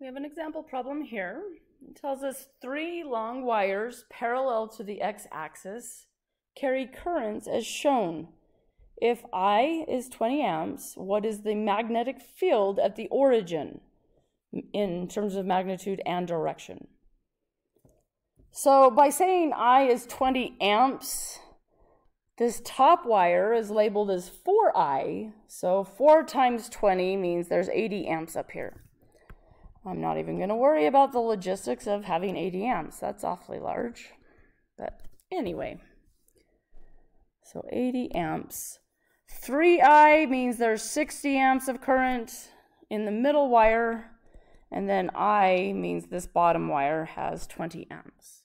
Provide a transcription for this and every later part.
We have an example problem here. It tells us three long wires parallel to the x-axis carry currents as shown. If I is 20 amps, what is the magnetic field at the origin in terms of magnitude and direction? So by saying I is 20 amps, this top wire is labeled as 4I. So 4 times 20 means there's 80 amps up here. I'm not even going to worry about the logistics of having 80 amps. That's awfully large. But anyway, so 80 amps. 3I means there's 60 amps of current in the middle wire, and then I means this bottom wire has 20 amps.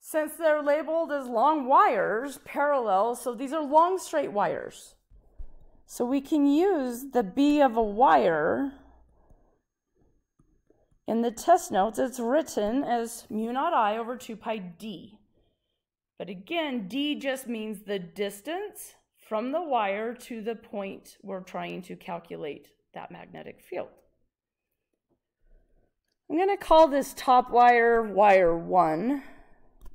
Since they're labeled as long wires, parallel, so these are long straight wires. So we can use the B of a wire in the test notes, it's written as mu naught I over 2 pi d. But again, d just means the distance from the wire to the point we're trying to calculate that magnetic field. I'm going to call this top wire wire 1,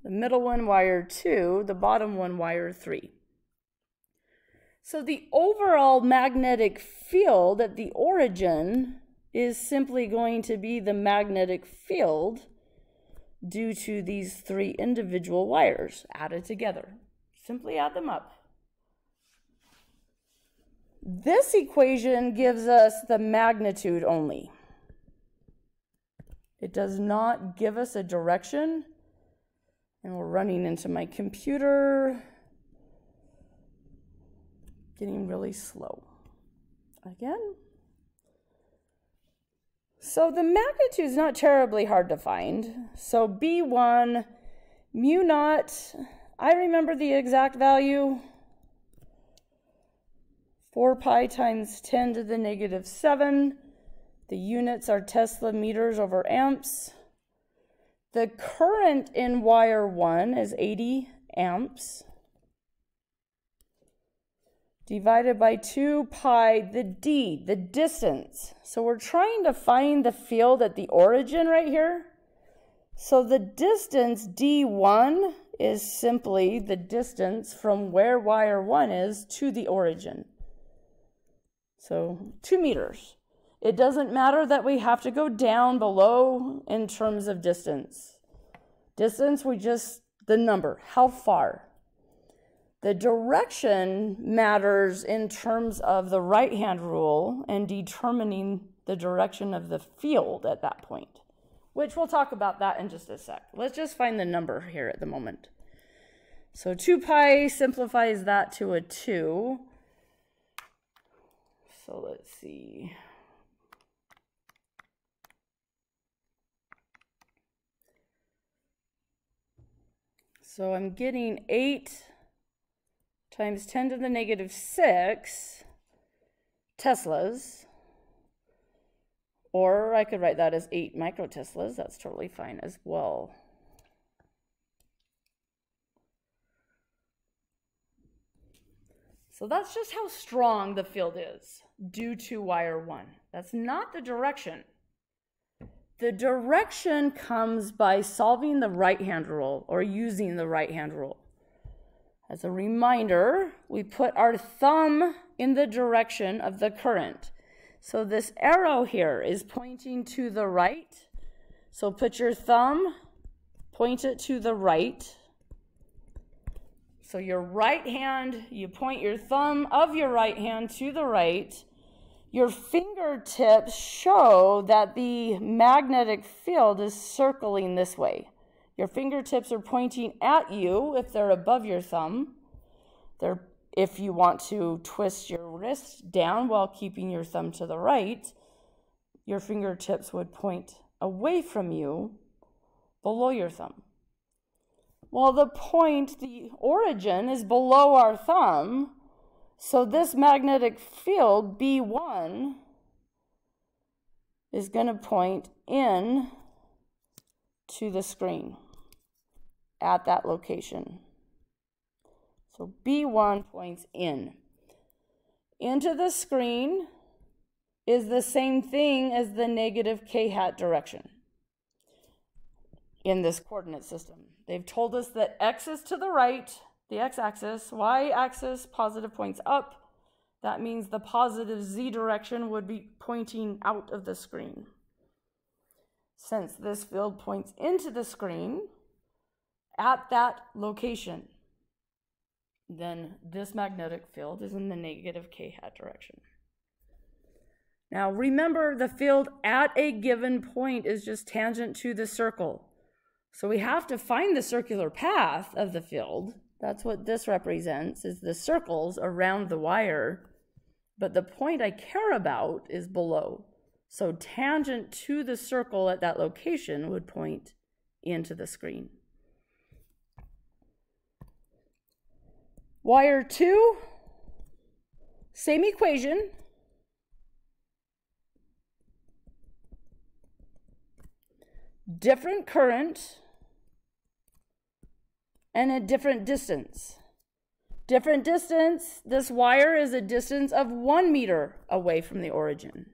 the middle one wire 2, the bottom one wire 3. So the overall magnetic field at the origin is simply going to be the magnetic field due to these three individual wires added together. Simply add them up. This equation gives us the magnitude only. It does not give us a direction. And we're running into my computer. Getting really slow. Again. So the magnitude is not terribly hard to find. So B1 mu naught, I remember the exact value, 4 pi times 10 to the negative 7. The units are Tesla meters over amps. The current in wire 1 is 80 amps divided by 2 pi, the d, the distance. So we're trying to find the field at the origin right here. So the distance d1 is simply the distance from where wire 1 is to the origin. So 2 meters. It doesn't matter that we have to go down below in terms of distance. Distance, we just, the number, how far. The direction matters in terms of the right hand rule and determining the direction of the field at that point, which we'll talk about that in just a sec. Let's just find the number here at the moment. So 2 pi simplifies that to a 2. So let's see. So I'm getting 8 times 10 to the negative 6 Teslas. Or I could write that as 8 microteslas. That's totally fine as well. So that's just how strong the field is due to wire 1. That's not the direction. The direction comes by solving the right-hand rule or using the right-hand rule. As a reminder, we put our thumb in the direction of the current. So this arrow here is pointing to the right. So put your thumb, point it to the right. So your right hand, you point your thumb of your right hand to the right. Your fingertips show that the magnetic field is circling this way. Your fingertips are pointing at you if they're above your thumb. They're, if you want to twist your wrist down while keeping your thumb to the right, your fingertips would point away from you below your thumb. Well, the point, the origin is below our thumb. So this magnetic field, B1, is going to point in to the screen at that location. So B1 points in. Into the screen, is the same thing as the negative k hat direction in this coordinate system. They've told us that x is to the right, the x-axis, y-axis, positive points up. That means the positive z direction would be pointing out of the screen. Since this field points into the screen at that location, then this magnetic field is in the negative k hat direction. Now remember the field at a given point is just tangent to the circle. So we have to find the circular path of the field. That's what this represents, is the circles around the wire. But the point I care about is below. So tangent to the circle at that location would point into the screen. Wire 2, same equation, different current and a different distance. Different distance, this wire is a distance of one meter away from the origin.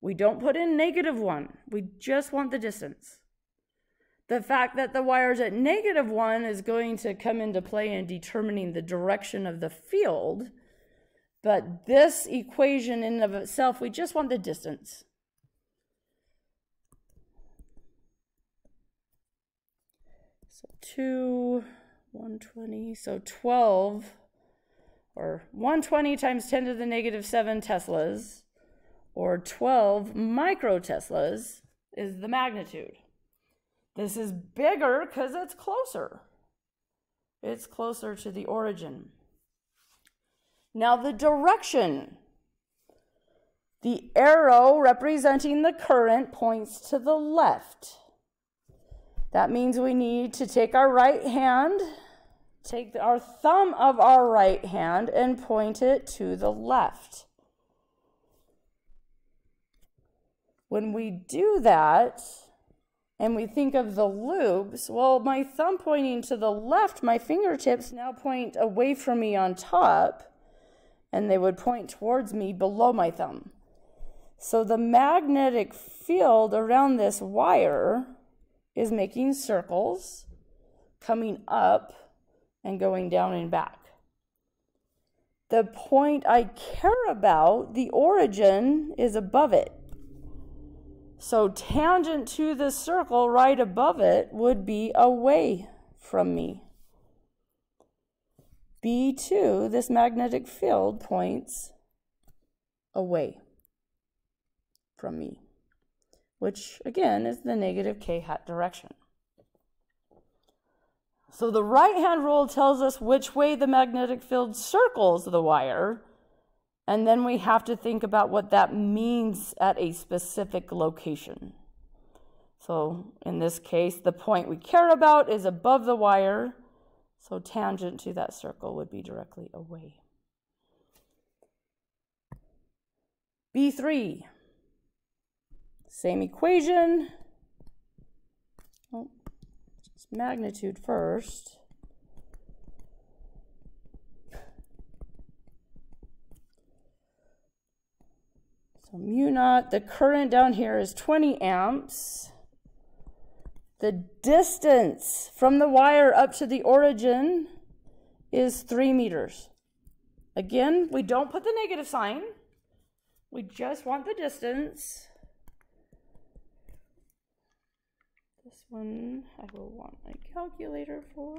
We don't put in negative one, we just want the distance. The fact that the wires at negative one is going to come into play in determining the direction of the field, but this equation in of itself, we just want the distance. So 2, 120, so 12, or 120 times 10 to the negative 7 Teslas, or 12 microteslas is the magnitude. This is bigger because it's closer. It's closer to the origin. Now the direction. The arrow representing the current points to the left. That means we need to take our right hand, take our thumb of our right hand, and point it to the left. When we do that, and we think of the loops, well, my thumb pointing to the left, my fingertips now point away from me on top, and they would point towards me below my thumb. So the magnetic field around this wire is making circles, coming up and going down and back. The point I care about, the origin, is above it. So tangent to the circle right above it would be away from me. B2, this magnetic field points away from me which again is the negative k hat direction. So the right hand rule tells us which way the magnetic field circles the wire, and then we have to think about what that means at a specific location. So in this case, the point we care about is above the wire, so tangent to that circle would be directly away. B3. Same equation. Oh, magnitude first. So mu naught, the current down here is 20 amps. The distance from the wire up to the origin is 3 meters. Again, we don't put the negative sign. We just want the distance. This one I will want my calculator for.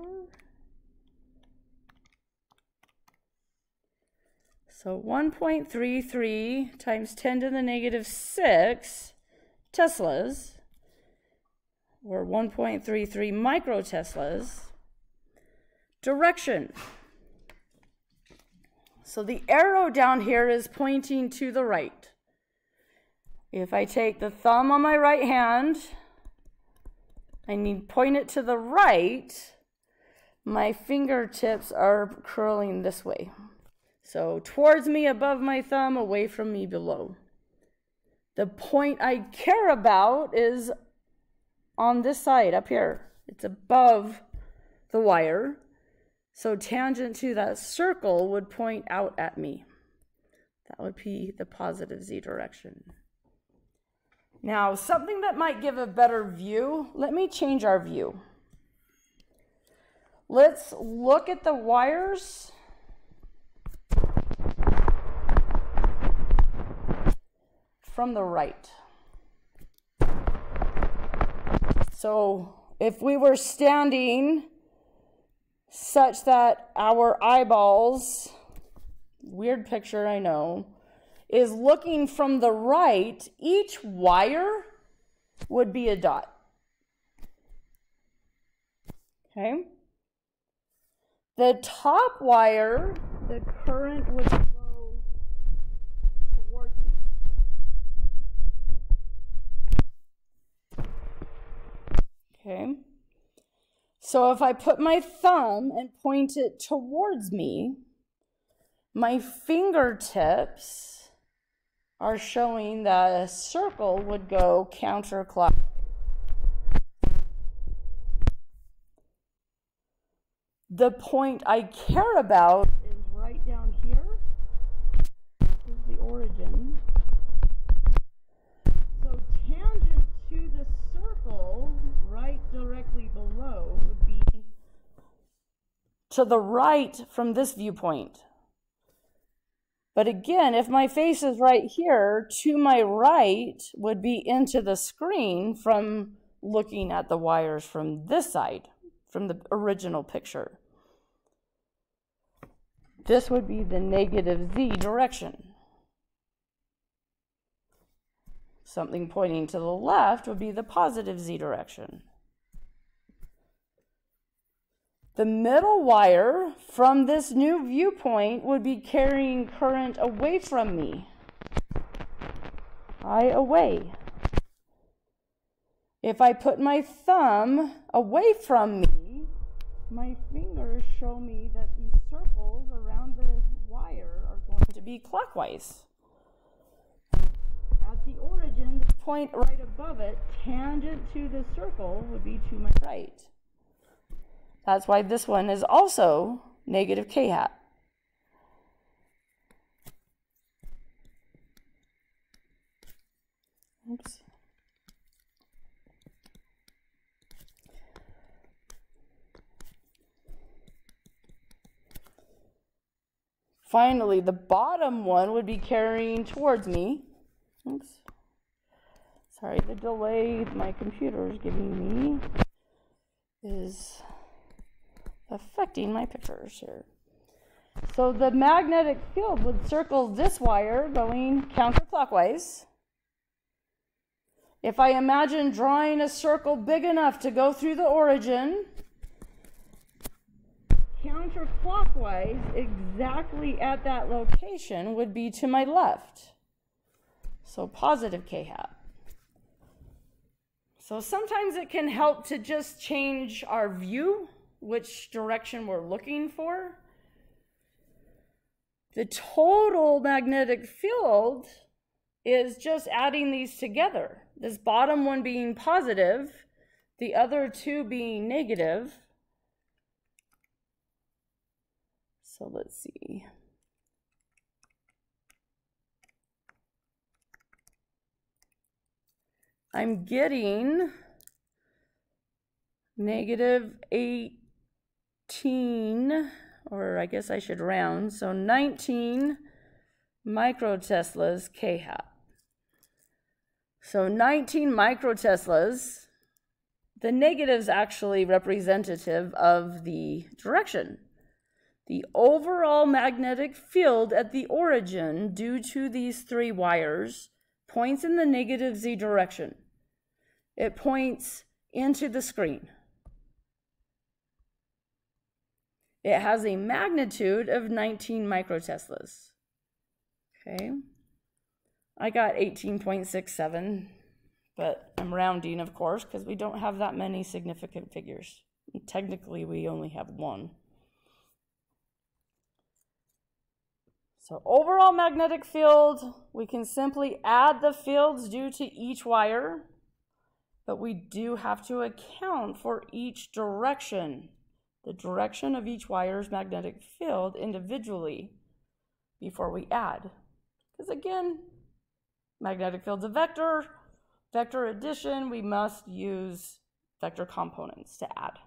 So 1.33 times 10 to the negative 6 Teslas, or 1.33 microteslas. Direction. So the arrow down here is pointing to the right. If I take the thumb on my right hand I need point it to the right, my fingertips are curling this way. So towards me above my thumb, away from me below. The point I care about is on this side up here. It's above the wire. So tangent to that circle would point out at me. That would be the positive z direction. Now, something that might give a better view, let me change our view. Let's look at the wires. From the right. So if we were standing such that our eyeballs, weird picture, I know, is looking from the right, each wire would be a dot. Okay? The top wire, the current would flow towards me. Okay? So if I put my thumb and point it towards me, my fingertips are showing that a circle would go counterclockwise. The point I care about is right down here. This is the origin. So tangent to the circle right directly below would be to the right from this viewpoint. But again, if my face is right here, to my right would be into the screen from looking at the wires from this side, from the original picture. This would be the negative z direction. Something pointing to the left would be the positive z direction. The middle wire from this new viewpoint would be carrying current away from me. I away. If I put my thumb away from me, my fingers show me that these circles around the wire are going to be clockwise. At the origin, the point right above it, tangent to the circle, would be to my right. That's why this one is also negative k hat. Oops. Finally, the bottom one would be carrying towards me. Oops. Sorry, the delay my computer is giving me is affecting my pictures here. So the magnetic field would circle this wire going counterclockwise. If I imagine drawing a circle big enough to go through the origin, counterclockwise, exactly at that location, would be to my left. So positive k hat. So sometimes it can help to just change our view, which direction we're looking for. The total magnetic field is just adding these together. This bottom one being positive, the other two being negative. So let's see. I'm getting negative 18, or I guess I should round, so 19 microteslas K hat. So 19 microteslas, the negative is actually representative of the direction the overall magnetic field at the origin due to these three wires points in the negative z direction. It points into the screen. It has a magnitude of 19 microteslas. Okay. I got 18.67, but I'm rounding, of course, because we don't have that many significant figures. Technically, we only have one. So overall magnetic field, we can simply add the fields due to each wire, but we do have to account for each direction, the direction of each wire's magnetic field individually before we add. Because again, magnetic field's a vector, vector addition, we must use vector components to add.